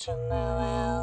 to know